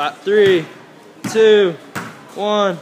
Five, three, two, one.